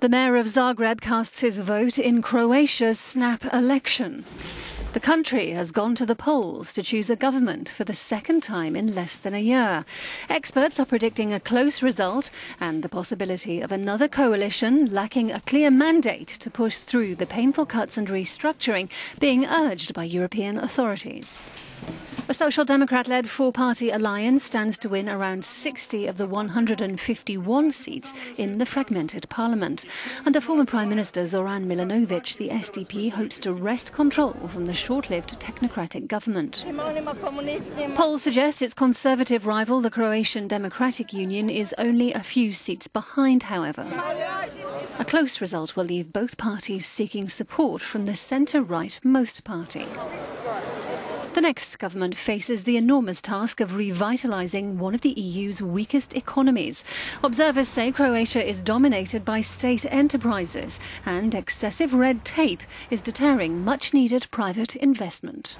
The mayor of Zagreb casts his vote in Croatia's snap election. The country has gone to the polls to choose a government for the second time in less than a year. Experts are predicting a close result and the possibility of another coalition lacking a clear mandate to push through the painful cuts and restructuring being urged by European authorities. A Social Democrat led four party alliance stands to win around 60 of the 151 seats in the fragmented parliament. Under former Prime Minister Zoran Milanovic, the SDP hopes to wrest control from the short lived technocratic government. Polls suggest its conservative rival, the Croatian Democratic Union, is only a few seats behind, however. A close result will leave both parties seeking support from the centre right Most Party. Next government faces the enormous task of revitalising one of the EU's weakest economies. Observers say Croatia is dominated by state enterprises and excessive red tape is deterring much needed private investment.